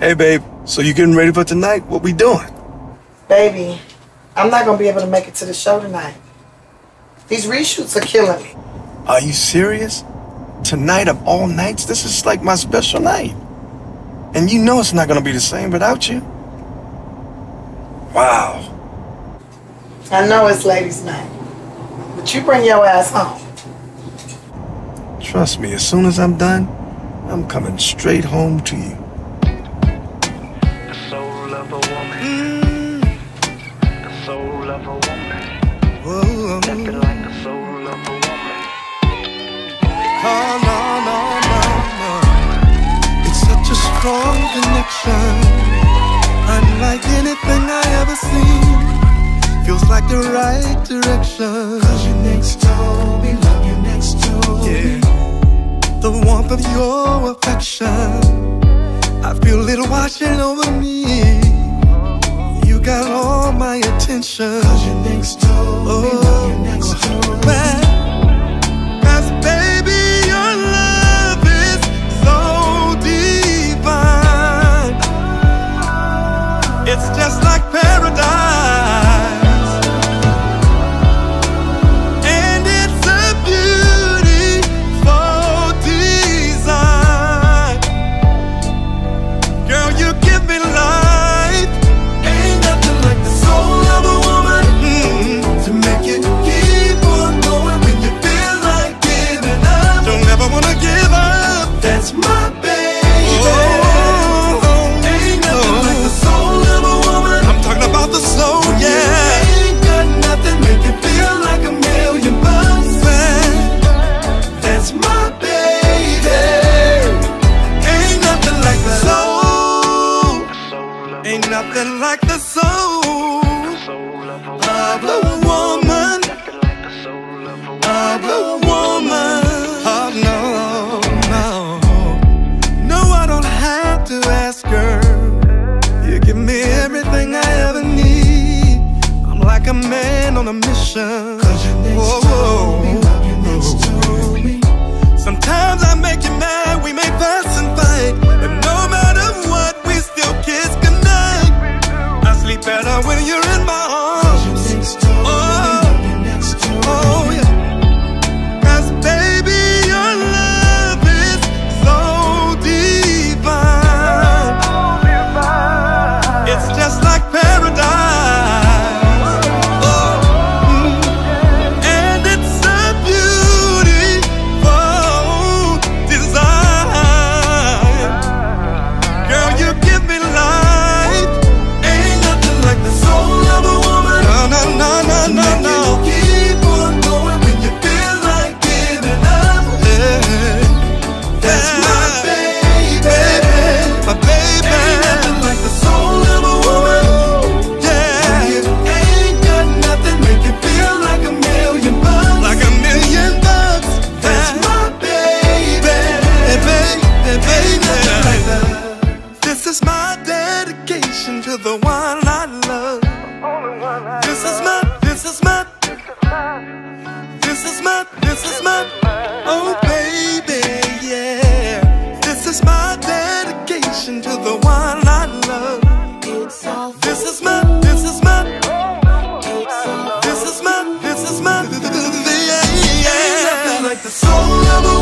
Hey, babe. So you getting ready for tonight? What we doing? Baby, I'm not gonna be able to make it to the show tonight. These reshoots are killing me. Are you serious? Tonight of all nights, this is like my special night. And you know it's not gonna be the same without you. Wow. I know it's ladies' night, but you bring your ass home. Trust me, as soon as I'm done, I'm coming straight home to you. The soul of a woman. The soul of a woman. Whoa. Nothing like the soul of a woman. Oh, no, no, no, no. It's such a strong connection. Unlike anything I ever seen. Feels like the right direction. Cause you're next to me, love you next to yeah. The warmth of your affection. I feel it washing over me. Attention. Cause you're next love you oh, next to me. Cause baby, your love is so divine. It's just like paradise. Cause you're next to me, love you next me. Sometimes I this is my, oh baby, yeah. This is my dedication to the one I love. This is my, this is my, this is my, this is my, yeah, yeah. Nothing like the soul of a